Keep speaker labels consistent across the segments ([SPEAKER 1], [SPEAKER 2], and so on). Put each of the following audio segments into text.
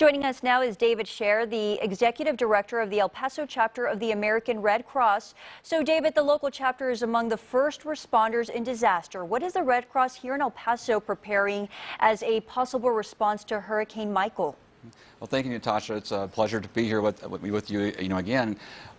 [SPEAKER 1] Joining us now is David Scher, the Executive Director of the El Paso chapter of the American Red Cross. So, David, the local chapter is among the first responders in disaster. What is the Red Cross here in El Paso preparing as a possible response to Hurricane Michael?
[SPEAKER 2] Well, thank you, Natasha. It's a pleasure to be here with, with you, you know, again.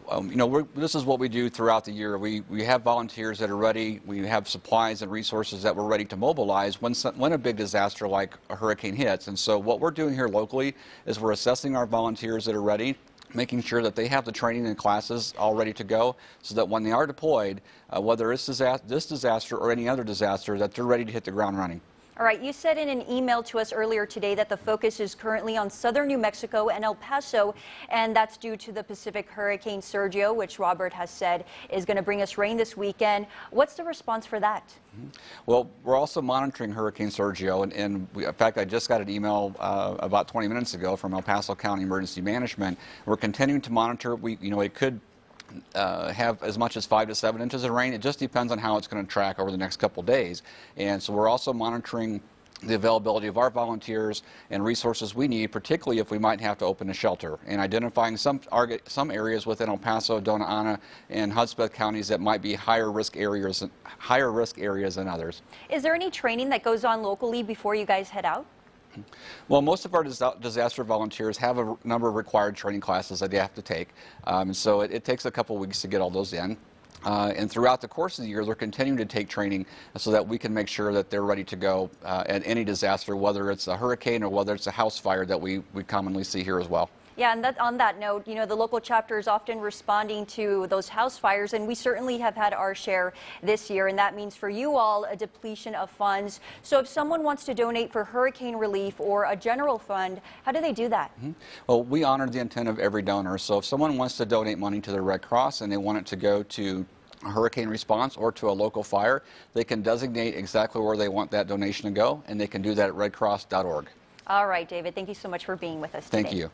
[SPEAKER 2] Um, you know, this is what we do throughout the year. We, we have volunteers that are ready. We have supplies and resources that we're ready to mobilize when, when a big disaster like a hurricane hits. And so what we're doing here locally is we're assessing our volunteers that are ready making sure that they have the training and classes all ready to go so that when they are deployed, uh, whether it's disaster, this disaster or any other disaster, that they're ready to hit the ground running.
[SPEAKER 1] All right, you said in an email to us earlier today that the focus is currently on southern New Mexico and El Paso, and that's due to the Pacific Hurricane Sergio, which Robert has said is going to bring us rain this weekend. What's the response for that?
[SPEAKER 2] Mm-hmm. Well, we're also monitoring Hurricane Sergio, and, and we, in fact, I just got an email uh, about 20 minutes ago from El Paso County Emergency Management. We're continuing to monitor. We, you know, it could uh, have as much as five to seven inches of rain. It just depends on how it's going to track over the next couple days. And so we're also monitoring the availability of our volunteers and resources we need, particularly if we might have to open a shelter, and identifying some some areas within El Paso, Dona Ana, and Hudspeth counties that might be higher risk areas, higher risk areas than others.
[SPEAKER 1] Is there any training that goes on locally before you guys head out?
[SPEAKER 2] Well, most of our disaster volunteers have a number of required training classes that they have to take. Um, so it, it, takes a couple weeks to get all those in. Uh, and throughout the course of the year, they're continuing to take training so that we can make sure that they're ready to go uh, at any disaster, whether it's a hurricane or whether it's a house fire that we, we commonly see here as well.
[SPEAKER 1] Yeah, and that, on that note, you know, the local chapter is often responding to those house fires, and we certainly have had our share this year, and that means for you all a depletion of funds. So if someone wants to donate for hurricane relief or a general fund, how do they do that? Mm -hmm.
[SPEAKER 2] Well, we honor the intent of every donor. So if someone wants to donate money to the Red Cross and they want it to go to a hurricane response or to a local fire, they can designate exactly where they want that donation to go, and they can do that at redcross.org.
[SPEAKER 1] All right, David, thank you so much for being with us
[SPEAKER 2] today. Thank you.